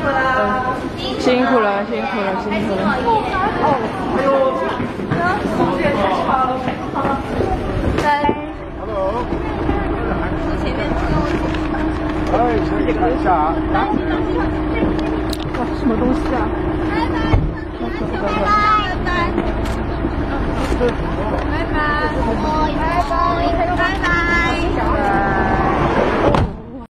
苦了，辛苦了，辛苦了，辛苦了。哦，哎呦，啊，空太吵了，好了，Hello。从前面。哎，请你等一下啊。哇，什么东西啊？拜拜，拜拜，拜拜。拜拜。